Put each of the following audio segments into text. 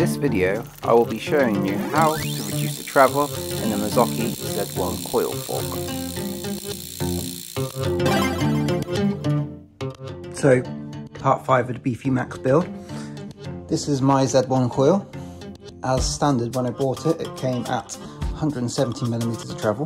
this video I will be showing you how to reduce the travel in the Marzocchi Z1 coil fork. So part 5 of the Beefy Max build. This is my Z1 coil. As standard when I bought it, it came at 170 millimeters of travel.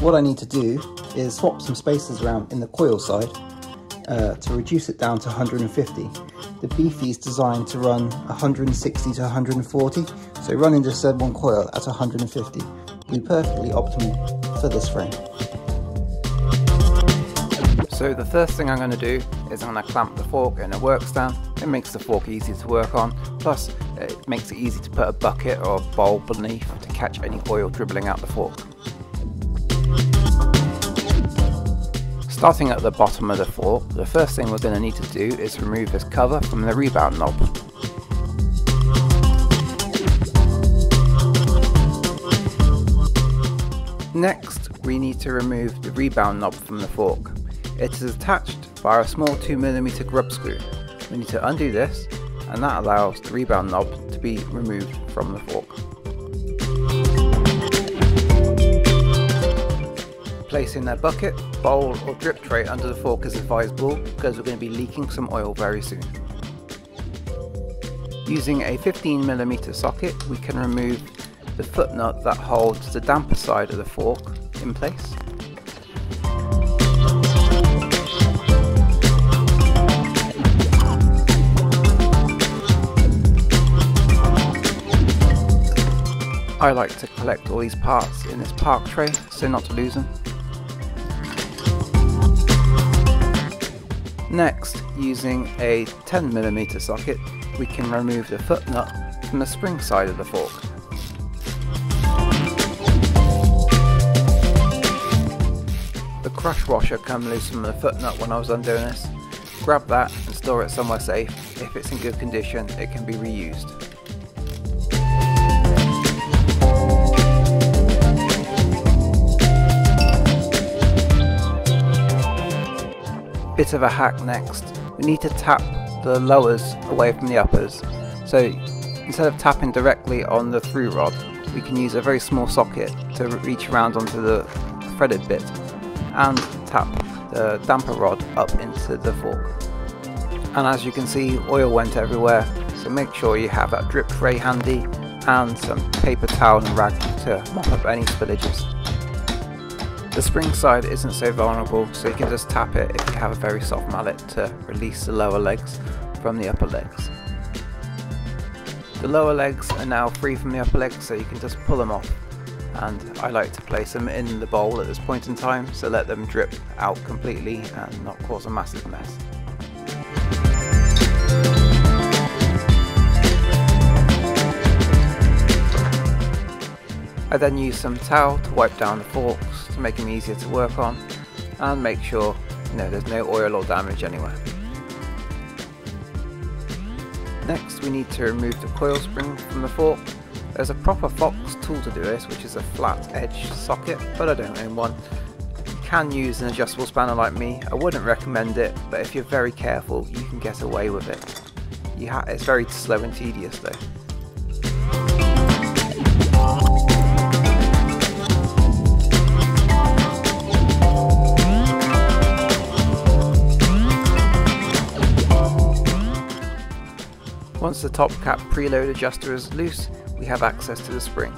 What I need to do is swap some spacers around in the coil side uh, to reduce it down to 150. The Beefy is designed to run 160 to 140, so running just Z1 coil at 150 will be perfectly optimal for this frame. So the first thing I'm going to do is I'm going to clamp the fork in a work stand. It makes the fork easy to work on, plus it makes it easy to put a bucket or a bowl beneath to catch any oil dribbling out the fork. Starting at the bottom of the fork, the first thing we're going to need to do is remove this cover from the rebound knob. Next, we need to remove the rebound knob from the fork. It is attached via a small 2mm grub screw. We need to undo this and that allows the rebound knob to be removed from the fork. Placing a bucket, bowl or drip tray under the fork is advisable because we're going to be leaking some oil very soon. Using a 15mm socket we can remove the foot nut that holds the damper side of the fork in place. I like to collect all these parts in this park tray so not to lose them. Next, using a 10mm socket, we can remove the foot nut from the spring side of the fork. The crush washer came loose from the foot nut when I was undoing this. Grab that and store it somewhere safe. If it's in good condition, it can be reused. Bit of a hack next. We need to tap the lowers away from the uppers. So instead of tapping directly on the through rod, we can use a very small socket to reach around onto the threaded bit and tap the damper rod up into the fork. And as you can see, oil went everywhere, so make sure you have that drip tray handy and some paper towel and rag to mop up any spillages. The spring side isn't so vulnerable, so you can just tap it if you have a very soft mallet to release the lower legs from the upper legs. The lower legs are now free from the upper legs, so you can just pull them off. And I like to place them in the bowl at this point in time, so let them drip out completely and not cause a massive mess. I then use some towel to wipe down the forks to make them easier to work on and make sure you know, there's no oil or damage anywhere. Next we need to remove the coil spring from the fork. There's a proper Fox tool to do this which is a flat edge socket but I don't own one. You can use an adjustable spanner like me, I wouldn't recommend it but if you're very careful you can get away with it. it's very slow and tedious though. Once the top cap preload adjuster is loose, we have access to the spring.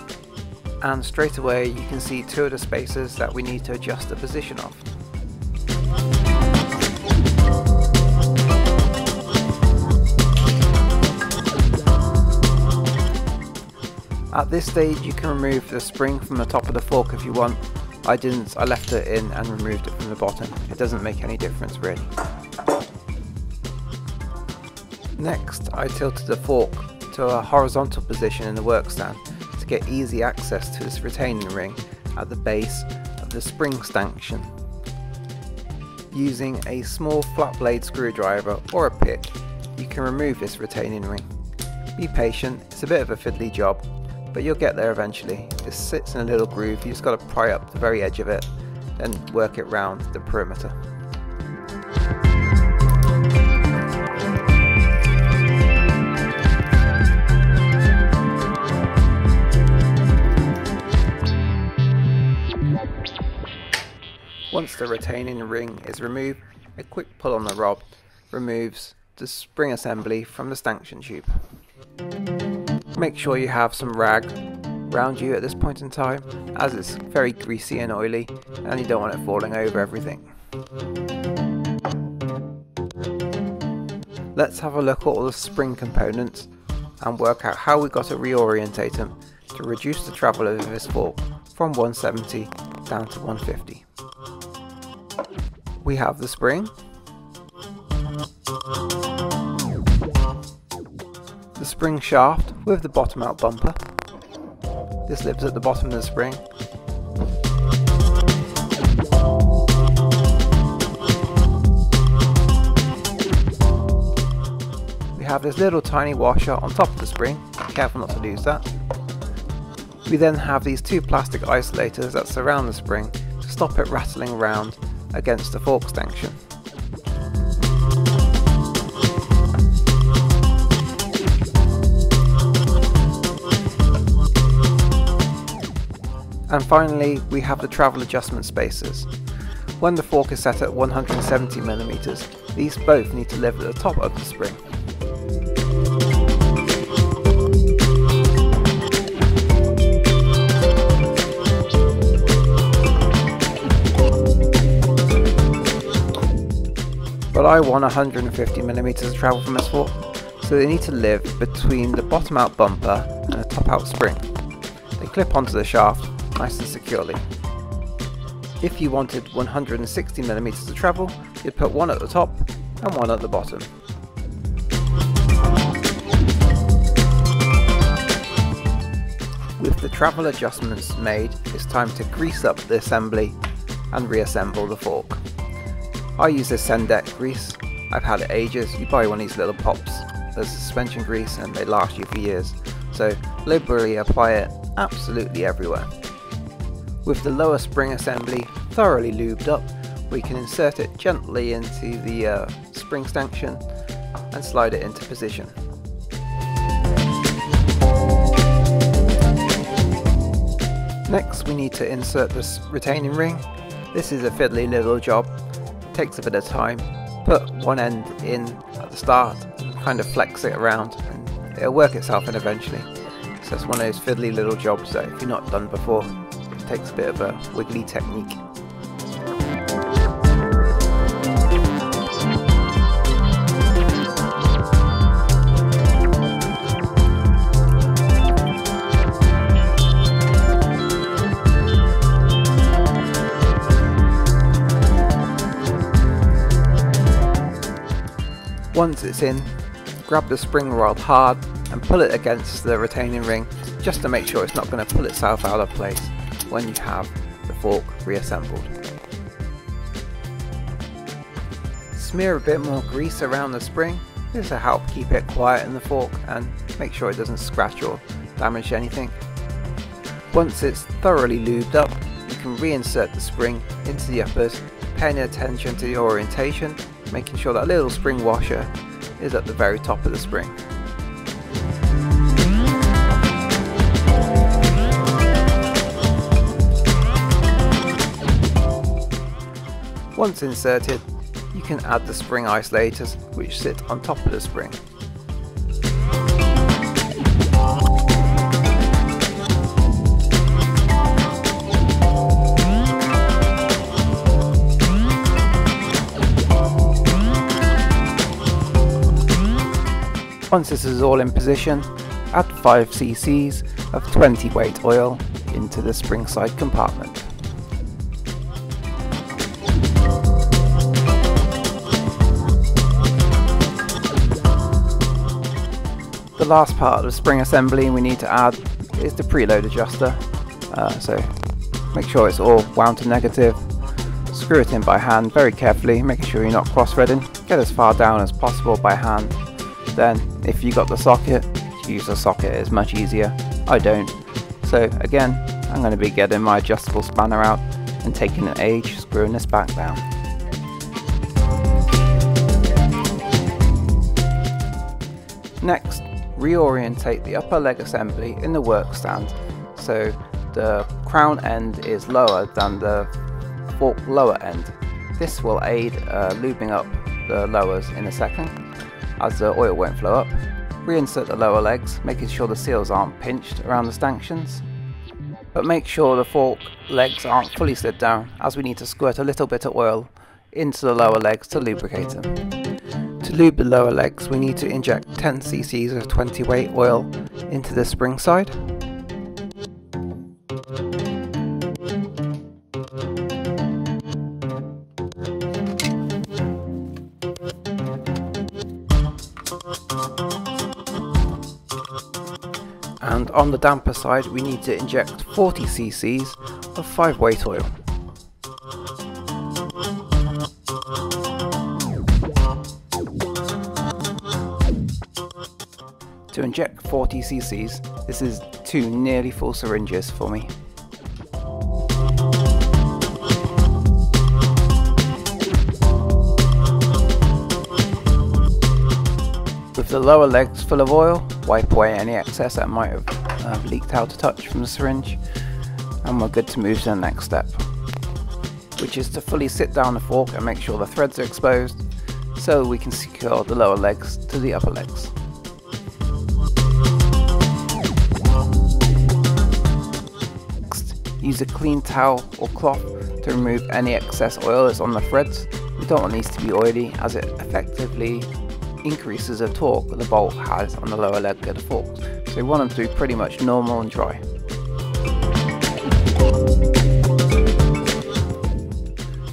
And straight away you can see two of the spacers that we need to adjust the position of. At this stage you can remove the spring from the top of the fork if you want. I didn't, I left it in and removed it from the bottom. It doesn't make any difference really. Next, I tilted the fork to a horizontal position in the work stand to get easy access to this retaining ring at the base of the spring stanchion. Using a small flat blade screwdriver or a pick, you can remove this retaining ring. Be patient, it's a bit of a fiddly job, but you'll get there eventually. This sits in a little groove, you just got to pry up the very edge of it, then work it round the perimeter. Once the retaining ring is removed, a quick pull on the rod removes the spring assembly from the stanchion tube. Make sure you have some rag around you at this point in time as it's very greasy and oily and you don't want it falling over everything. Let's have a look at all the spring components and work out how we got to reorientate them to reduce the travel of this fork from 170 down to 150. We have the spring, the spring shaft with the bottom out bumper. This lives at the bottom of the spring. We have this little tiny washer on top of the spring, careful not to lose that. We then have these two plastic isolators that surround the spring to stop it rattling around against the fork stanchion. And finally, we have the travel adjustment spacers. When the fork is set at 170mm, these both need to live at the top of the spring. But I want 150mm of travel from this fork, so they need to live between the bottom out bumper and the top out spring. They clip onto the shaft nice and securely. If you wanted 160mm of travel, you'd put one at the top and one at the bottom. With the travel adjustments made, it's time to grease up the assembly and reassemble the fork. I use this Sendek grease, I've had it ages, you buy one of these little pops as suspension grease and they last you for years, so liberally apply it absolutely everywhere. With the lower spring assembly thoroughly lubed up, we can insert it gently into the uh, spring stanchion and slide it into position. Next we need to insert this retaining ring. This is a fiddly little job, takes a bit of time. Put one end in at the start kind of flex it around and it'll work itself in eventually. So it's one of those fiddly little jobs that if you're not done before, it takes a bit of a wiggly technique. It's in, grab the spring rod hard and pull it against the retaining ring just to make sure it's not going to pull itself out of place when you have the fork reassembled. Smear a bit more grease around the spring, this will help keep it quiet in the fork and make sure it doesn't scratch or damage anything. Once it's thoroughly lubed up, you can reinsert the spring into the uppers, paying attention to the orientation, making sure that little spring washer is at the very top of the spring. Once inserted, you can add the spring isolators which sit on top of the spring. Once this is all in position, add 5 cc's of 20 weight oil into the spring side compartment. the last part of the spring assembly we need to add is the preload adjuster. Uh, so make sure it's all wound to negative. Screw it in by hand very carefully, making sure you're not cross-threading. Get as far down as possible by hand. Then, if you got the socket, use the socket, it's much easier. I don't. So again, I'm going to be getting my adjustable spanner out and taking an edge, screwing this back down. Next, reorientate the upper leg assembly in the work stand so the crown end is lower than the fork lower end. This will aid uh, lubing up the lowers in a second as the oil won't flow up. Reinsert the lower legs, making sure the seals aren't pinched around the stanchions. But make sure the fork legs aren't fully slid down as we need to squirt a little bit of oil into the lower legs to lubricate them. To lube the lower legs we need to inject 10 cc's of 20 weight oil into the spring side. And on the damper side we need to inject 40 cc's of 5 weight oil. To inject 40 cc's, this is two nearly full syringes for me. The lower legs full of oil, wipe away any excess that might have uh, leaked out a touch from the syringe and we're good to move to the next step which is to fully sit down the fork and make sure the threads are exposed so we can secure the lower legs to the upper legs. Next, use a clean towel or cloth to remove any excess oil that's on the threads. We don't want these to be oily as it effectively increases the torque that the bolt has on the lower leg of the fork. So we want them to be pretty much normal and dry.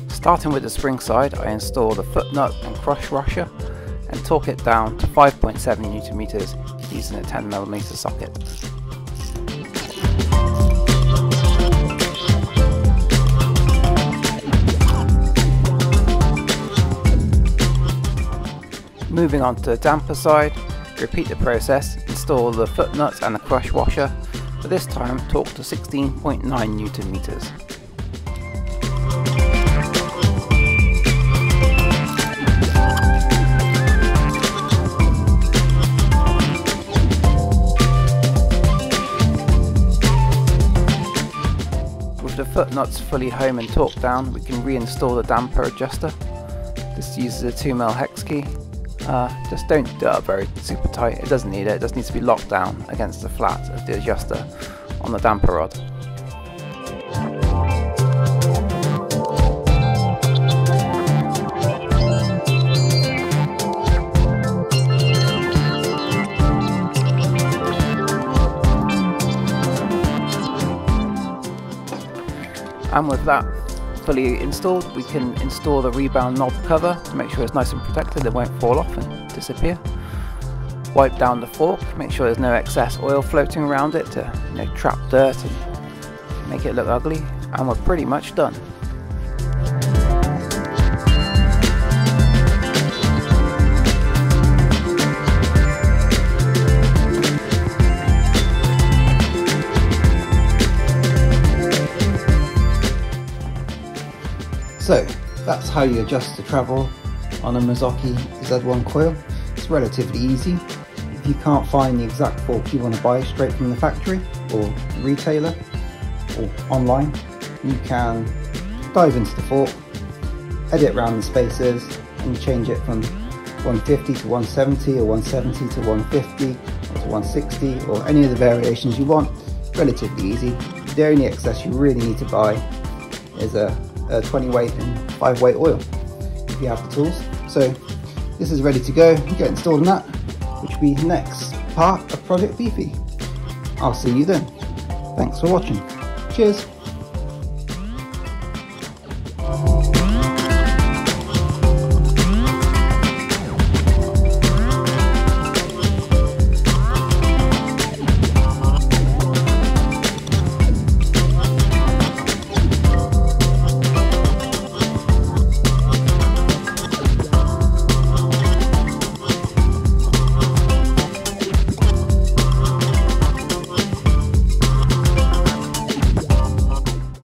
Starting with the spring side, I install the foot nut and crush washer and torque it down to 5.7 newton meters using a 10mm socket. Moving on to the damper side, repeat the process, install the foot nuts and the crush washer, but this time torque to 16.9 newton meters. With the foot nuts fully home and torqued down, we can reinstall the damper adjuster. This uses a 2mm hex key uh, just don't do it very super tight, it doesn't need it, it just needs to be locked down against the flat of the adjuster on the damper rod. And with that fully installed, we can install the rebound knob cover to make sure it's nice and protected, it won't fall off and disappear. Wipe down the fork, make sure there's no excess oil floating around it to you know, trap dirt and make it look ugly, and we're pretty much done. That's how you adjust the travel on a Marzocchi Z1 coil. It's relatively easy. If you can't find the exact fork you want to buy straight from the factory or retailer or online, you can dive into the fork, edit around the spaces and change it from 150 to 170 or 170 to 150 or to 160 or any of the variations you want. Relatively easy. The only excess you really need to buy is a uh, 20 weight and 5 weight oil if you have the tools. So this is ready to go, get installed in that, which will be the next part of Project Beefy. I'll see you then. Thanks for watching. Cheers.